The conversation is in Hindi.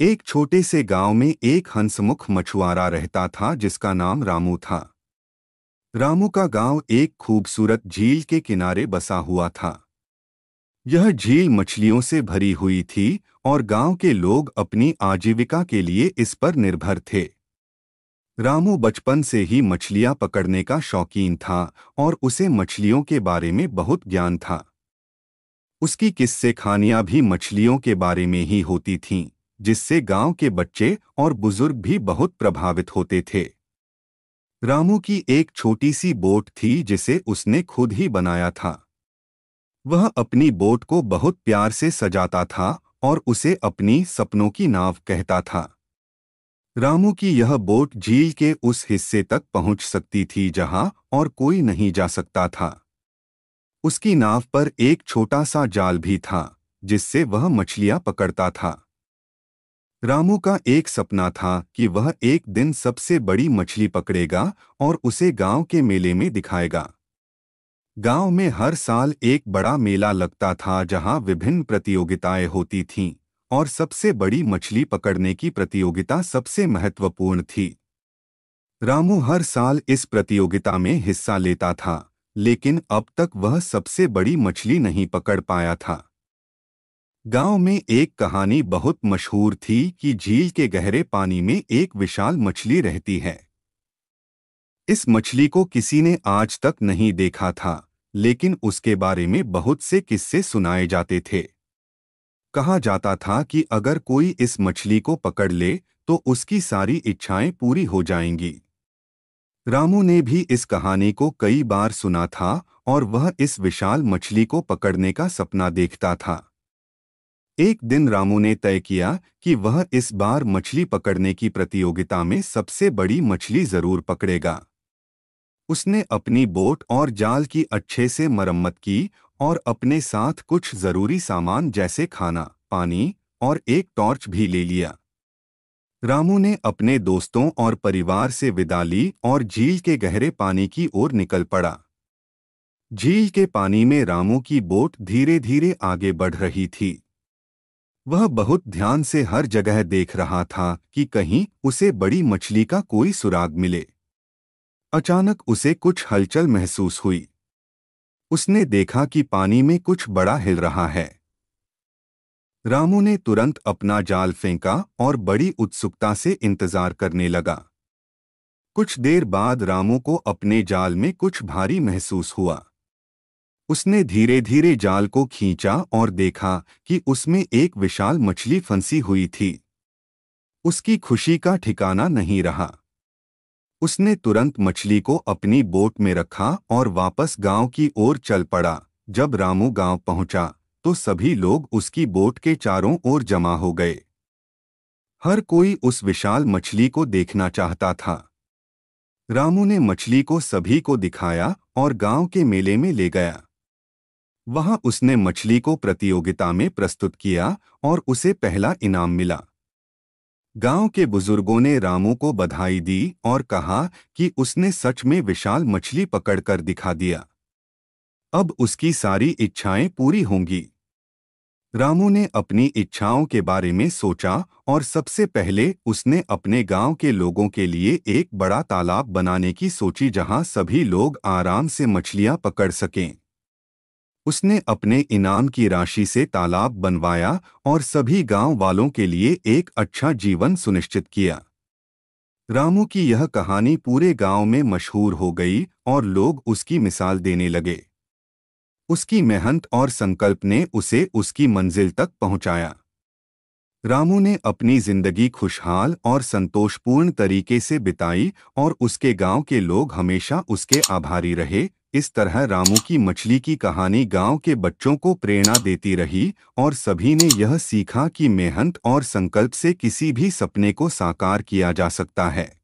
एक छोटे से गाँव में एक हंसमुख मछुआरा रहता था, जिसका नाम रामू था। रामू का गाँव एक खूबसूरत झील के किनारे बसा हुआ था। यह झील मछलियों से भरी हुई थी और गाँव के लोग अपनी आजीविका के लिए इस पर निर्भर थे। रामू बचपन से ही मछलियाँ पकड़ने का शौकीन था और उसे मछलियों के बारे में बहुत ज्ञान था। उसकी किस्से खानियाँ भी मछलियों के बारे में ही होती थीं। जिससे गाँव के बच्चे और बुज़ुर्ग भी बहुत प्रभावित होते थे। रामू की एक छोटी सी बोट थी जिसे उसने खुद ही बनाया था। वह अपनी बोट को बहुत प्यार से सजाता था और उसे अपनी सपनों की नाव कहता था। रामू की यह बोट झील के उस हिस्से तक पहुँच सकती थी जहाँ और कोई नहीं जा सकता था। उसकी नाव पर एक छोटा सा जाल भी था, जिससे वह मछलियाँ पकड़ता था। रामू का एक सपना था कि वह एक दिन सबसे बड़ी मछली पकड़ेगा और उसे गाँव के मेले में दिखाएगा। गाँव में हर साल एक बड़ा मेला लगता था जहाँ विभिन्न प्रतियोगिताएँ होती थीं और सबसे बड़ी मछली पकड़ने की प्रतियोगिता सबसे महत्वपूर्ण थी। रामू हर साल इस प्रतियोगिता में हिस्सा लेता था, लेकिन अब तक वह सबसे बड़ी मछली नहीं पकड़ पाया था। गाँव में एक कहानी बहुत मशहूर थी कि झील के गहरे पानी में एक विशाल मछली रहती है। इस मछली को किसी ने आज तक नहीं देखा था, लेकिन उसके बारे में बहुत से किस्से सुनाए जाते थे। कहा जाता था कि अगर कोई इस मछली को पकड़ ले तो उसकी सारी इच्छाएँ पूरी हो जाएँगी। रामू ने भी इस कहानी को कई बार सुना था, और वह इस विशाल मछली को पकड़ने का सपना देखता था। एक दिन रामू ने तय किया कि वह इस बार मछली पकड़ने की प्रतियोगिता में सबसे बड़ी मछली ज़रूर पकड़ेगा। उसने अपनी बोट और जाल की अच्छे से मरम्मत की और अपने साथ कुछ ज़रूरी सामान जैसे खाना, पानी और एक टॉर्च भी ले लिया। रामू ने अपने दोस्तों और परिवार से विदा ली और झील के गहरे पानी की ओर निकल पड़ा। झील के पानी में रामू की बोट धीरे धीरे आगे बढ़ रही थी। वह बहुत ध्यान से हर जगह देख रहा था कि कहीं उसे बड़ी मछली का कोई सुराग मिले। अचानक उसे कुछ हलचल महसूस हुई। उसने देखा कि पानी में कुछ बड़ा हिल रहा है। रामू ने तुरंत अपना जाल फेंका और बड़ी उत्सुकता से इंतज़ार करने लगा। कुछ देर बाद रामू को अपने जाल में कुछ भारी महसूस हुआ। उसने धीरे धीरे जाल को खींचा और देखा कि उसमें एक विशाल मछली फंसी हुई थी। उसकी खुशी का ठिकाना नहीं रहा। उसने तुरंत मछली को अपनी बोट में रखा और वापस गाँव की ओर चल पड़ा। जब रामू गाँव पहुँचा तो सभी लोग उसकी बोट के चारों ओर जमा हो गए। हर कोई उस विशाल मछली को देखना चाहता था। रामू ने मछली को सभी को दिखाया और गाँव के मेले में ले गया। वहाँ उसने मछली को प्रतियोगिता में प्रस्तुत किया और उसे पहला इनाम मिला। गाँव के बुज़ुर्गों ने रामू को बधाई दी और कहा कि उसने सच में विशाल मछली पकड़कर दिखा दिया। अब उसकी सारी इच्छाएँ पूरी होंगी। रामू ने अपनी इच्छाओं के बारे में सोचा और सबसे पहले उसने अपने गाँव के लोगों के लिए एक बड़ा तालाब बनाने की सोची जहाँ सभी लोग आराम से मछलियाँ पकड़ सकें। उसने अपने इनाम की राशि से तालाब बनवाया और सभी गाँव वालों के लिए एक अच्छा जीवन सुनिश्चित किया। रामू की यह कहानी पूरे गाँव में मशहूर हो गई और लोग उसकी मिसाल देने लगे। उसकी मेहनत और संकल्प ने उसे उसकी मंजिल तक पहुँचाया। रामू ने अपनी ज़िंदगी खुशहाल और संतोषपूर्ण तरीके से बिताई और उसके गाँव के लोग हमेशा उसके आभारी रहे इस तरह रामू की मछली की कहानी गाँव के बच्चों को प्रेरणा देती रही और सभी ने यह सीखा कि मेहनत और संकल्प से किसी भी सपने को साकार किया जा सकता है।